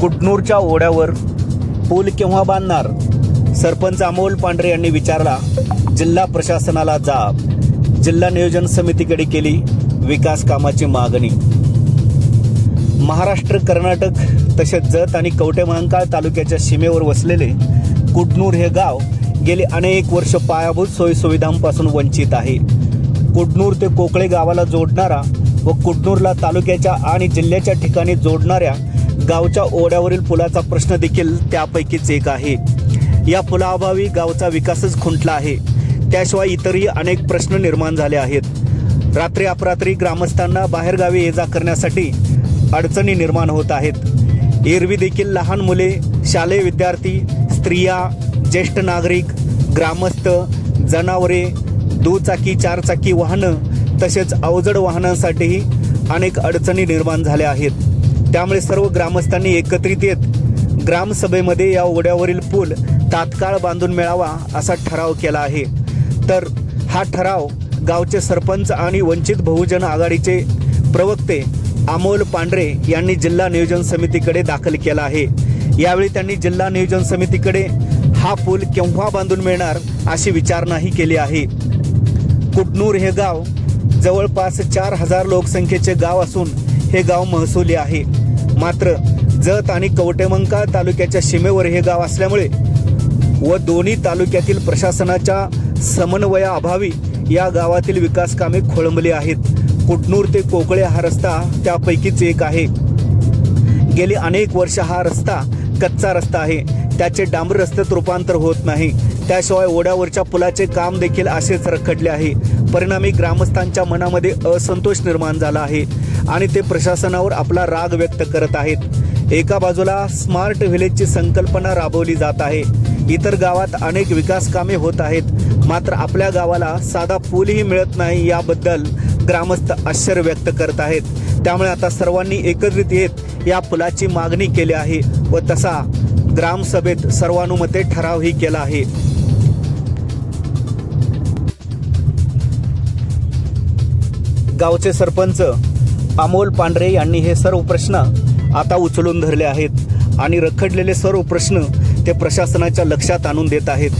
कुटनूरच्या ओढ्यावर पूल केव्हा बांधणार? सरपंच अमोल पांढरे यांनी विचारला जिल्हा प्रशासनाला जाब. जिल्हा नियोजन समितीकडे केली विकास कामाची मागणी. महाराष्ट्र कर्नाटक तसेच जत आणि कवटेमहांकाळ तालुक्याच्या सीमेवर वसलेले कुडनूर हे गाव गेली अनेक वर्ष पायाभूत सोयीसुविधांपासून वंचित आहे. कुडनूर ते कोकळे गावाला जोडणारा व कुडनूरला तालुक्याच्या आणि जिल्ह्याच्या ठिकाणी जोडणाऱ्या गावच्या ओढ्यावरील पुलाचा प्रश्न देखील त्यापैकीच एक आहे. या पुलाअभावी गावचा विकासच खुंटला आहे. त्याशिवाय इतरही अनेक प्रश्न निर्माण झाले आहेत. रात्री अपरात्री ग्रामस्थांना बाहेरगावी ये जा करण्यासाठी अडचणी निर्माण होत आहेत. एरवी देखील लहान मुले शालेय विद्यार्थी स्त्रिया ज्येष्ठ नागरिक ग्रामस्थ जनावरे दुचाकी चारचाकी वाहनं तसेच अवजड वाहनांसाठीही अनेक अडचणी निर्माण झाल्या आहेत. त्यामुळे सर्व ग्रामस्थांनी एकत्रित येत ग्रामसभेमध्ये या ओढ्यावरील पूल तात्काळ बांधून मिळावा असा ठराव केला आहे. तर हा ठराव गावचे सरपंच आणि वंचित बहुजन आघाडीचे प्रवक्ते अमोल पांढरे यांनी जिल्हा नियोजन समितीकडे दाखल केला आहे. यावेळी त्यांनी जिल्हा नियोजन समितीकडे हा पूल केव्हा बांधून मिळणार अशी विचारणाही केली आहे. कुटनूर हे गाव जवळपास चार हजार लोकसंख्येचे गाव असून हे गाव महसुली आहे. मात्र जत आणि कवटेमंका तालुक्याच्या सीमेवर हे गाव असल्यामुळे व दोन्ही तालुक्यातील प्रशासनाच्या समन्वयाअभावी या गावातील विकास कामे खोळंबली आहेत. कुटनूर ते कोकळे हा रस्ता त्यापैकीच एक आहे. गेली अनेक वर्ष हा रस्ता कच्चा रस्ता आहे. त्याचे डांबर रस्त्यात रूपांतर होत नाही. त्याशिवाय ओढ्यावरच्या पुलाचे काम देखील असेच रखडले आहे. परिणामी ग्रामस्थांच्या मनामध्ये असंतोष निर्माण झाला आहे आणि ते प्रशासनावर आपला राग व्यक्त करत आहेत. एका बाजूला स्मार्ट व्हिलेजची संकल्पना राबवली जात आहे. इतर गावात अनेक विकास कामे होत आहेत. मात्र आपल्या गावाला साधा पूलही मिळत नाही याबद्दल ग्रामस्थ आश्चर्य व्यक्त करत आहेत. त्यामुळे आता सर्वांनी एकत्रित येत या पुलाची मागणी केली आहे व तसा ग्रामसभेत सर्वानुमते ठरावही केला आहे. गावचे सरपंच अमोल पांढरे यांनी हे सर्व प्रश्न आता उचलून धरले आहेत आणि रखडलेले सर्व प्रश्न ते प्रशासनाच्या लक्षात आणून देत आहेत.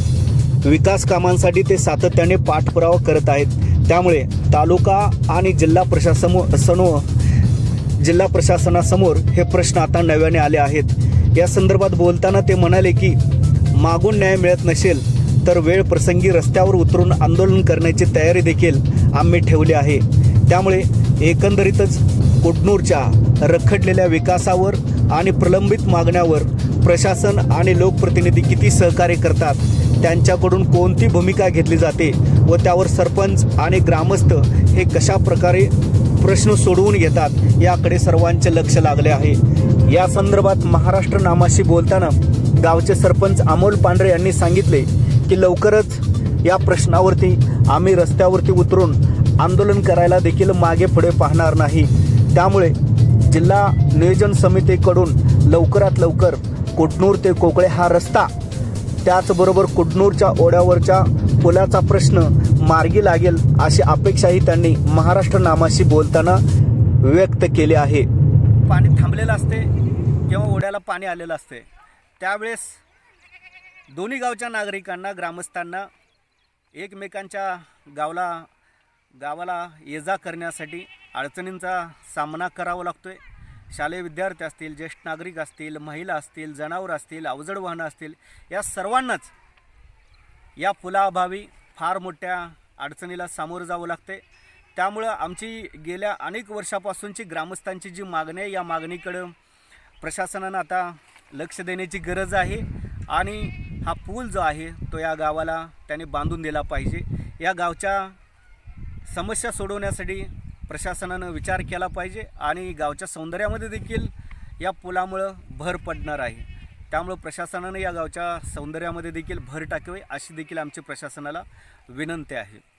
विकास कामांसाठी ते सातत्याने पाठपुरावा करत आहेत. त्यामुळे तालुका आणि जिल्हा प्रशासन जिल्हा प्रशासनासमोर हे प्रश्न आता नव्याने आले आहेत. या संदर्भात बोलताना ते म्हणाले की मागून न्याय मिळत नसेल तर वेळ प्रसंगी रस्त्यावर उतरून आंदोलन करण्याची तयारी देखील आम्ही ठेवली आहे. त्यामुळे एकंदरीतच कुडनूरच्या रखडलेल्या विकासावर आणि प्रलंबित मागण्यावर प्रशासन आणि लोकप्रतिनिधी किती सहकार्य करतात त्यांच्याकडून कोणती भूमिका घेतली जाते व त्यावर सरपंच आणि ग्रामस्थ हे कशा प्रकारे प्रश्न सोडवून घेतात याकडे सर्वांचे लक्ष लागले आहे. या संदर्भात महाराष्ट्र नामाशी बोलताना गावचे सरपंच अमोल पांढरे यांनी सांगितले की लवकरच या प्रश्नावरती आम्ही रस्त्यावरती उतरून आंदोलन करायला देखील मागे पुढे पाहणार नाही. त्यामुळे जिल्हा नियोजन समितीकडून लवकरात लवकर कुटनूर ते कोकळे हा रस्ता त्याचबरोबर कुटनूरच्या ओढ्यावरच्या पुलाचा प्रश्न मार्गी लागेल अशी अपेक्षाही त्यांनी महाराष्ट्र नामाशी बोलताना व्यक्त केली आहे. पाणी थांबलेलं असते किंवा ओढ्याला पाणी आलेलं असते. त्यावेळेस दोन्ही गावच्या नागरिकांना ग्रामस्थांना एकमेकांच्या गावला गावाला ये जा करण्यासाठी अडचणींचा सामना करावा लागतो आहे शालेय विद्यार्थी असतील ज्येष्ठ नागरिक असतील महिला असतील जनावर असतील अवजड वाहनं असतील या सर्वांनाच या पुलाअभावी फार मोठ्या अडचणीला सामोरं जावं लागते त्यामुळं आमची गेल्या अनेक वर्षापासूनची ग्रामस्थांची जी मागणी आहे या मागणीकडं प्रशासनानं आता लक्ष देण्याची गरज आहे आणि हा पूल जो आहे तो या गावाला त्याने बांधून दिला पाहिजे. या गावच्या समस्या सोडवण्यासाठी प्रशासनानं विचार केला पाहिजे आणि गावच्या सौंदर्यामध्ये देखील या पुलामुळं भर पडणार आहे. त्यामुळं प्रशासनानं या गावच्या सौंदर्यामध्ये देखील भर टाकावी अशी देखील आमची प्रशासनाला विनंती आहे.